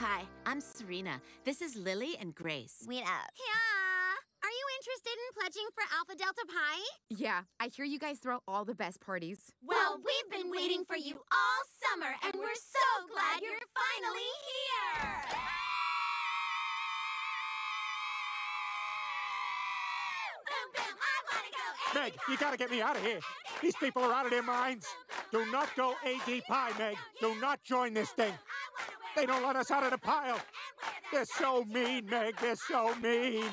Hi, I'm Serena. This is Lily and Grace. Wait up. Yeah. Are you interested in pledging for Alpha Delta Pi? Yeah, I hear you guys throw all the best parties. Well, we've been waiting for you all summer, and we're so glad you're finally here! Boom, boom, I wanna go Meg, you gotta get me out of here. These people are out of their minds. Do not go AD Pi, Meg. Do not join this thing. They don't let us out of the pile. They're so mean, Meg. They're so mean.